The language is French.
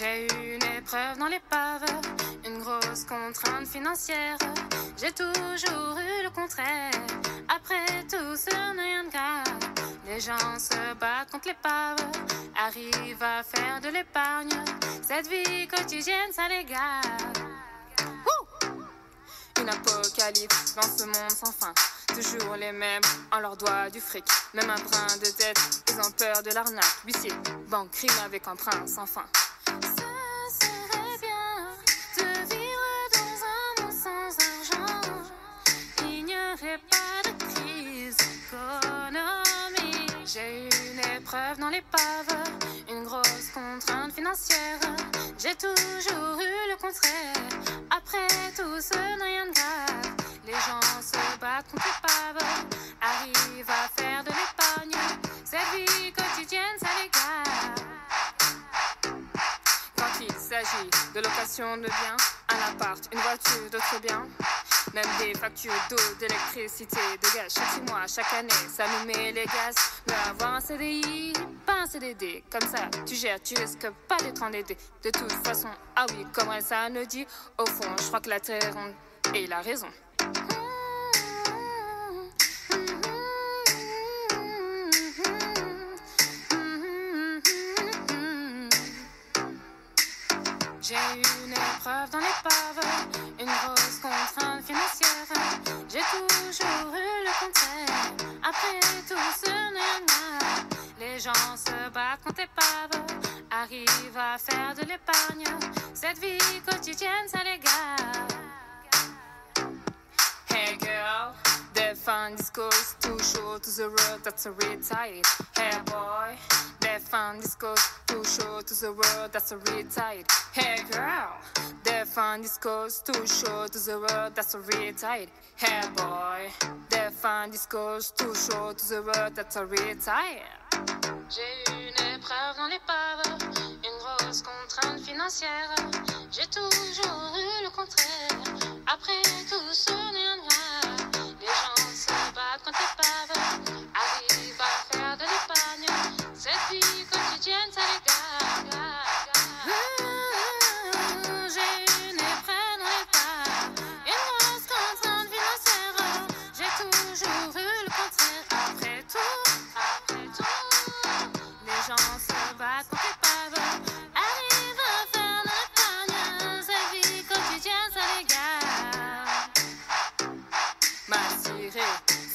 J'ai eu une épreuve dans l'épave, une grosse contrainte financière. J'ai toujours eu le contraire. Après tout, ce n'est rien de grave. Les gens se battent contre l'épave, arrivent à faire de l'épargne. Cette vie quotidienne, ça les gave. Une apocalypse dans ce monde sans fin. Toujours les mêmes, on leur doit du fric. Même un brin de tête, ils ont peur de l'arnaque. Huissier, banque, crime avec un prince sans fin. Eu une épreuve dans l'épave, une grosse contrainte financière. J'ai toujours eu le contraire. Après tout, ce n'est rien de grave. Les gens se battent contre l'épave, arrivent à faire de l'épargne. Cette vie quotidienne, ça les. Quand il s'agit de location de biens, un appart, une voiture, d'autres biens, même des factures d'eau, d'électricité, de gaz, chaque six mois, chaque année, ça nous met les gaz. Mais avoir un CDI, pas un CDD, comme ça, tu gères, tu risques pas d'être endetté. De toute façon, ah oui, comme ça nous dit, au fond, je crois que la terre ronde, et il a raison. J'ai eu une épreuve dans l'épave, une grosse contrainte gens se battent contre l'épave, arrivent à faire de l'épargne. Cette vie quotidienne, ça les gave. Hey girl, that fun discourse too short to the road that's a retired. Hey boy, that fun discourse too short to the road that's a retired. Hey girl, that fun discourse too short to the road that's a retired. Hey boy, that fun discourse too short to the road that's a retired. J'ai eu une épreuve dans l'épave, une grosse contrainte financière. J'ai toujours eu le contraire. Après tout, ce n'est too.